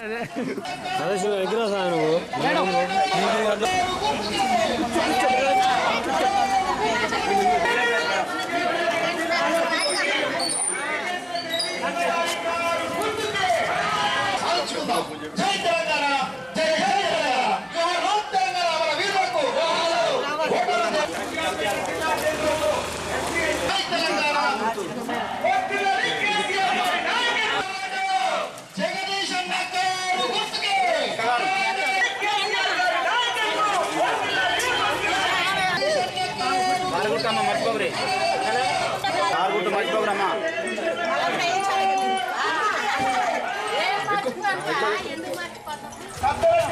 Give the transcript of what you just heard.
아저씨가 왜 그래서 하는 거? 아, 나보니 ఆరుగుట్టమ్మ మర్చిపోబురి ఆరుగుట్ట మర్చిపోబురమ్మా ఎక్కువ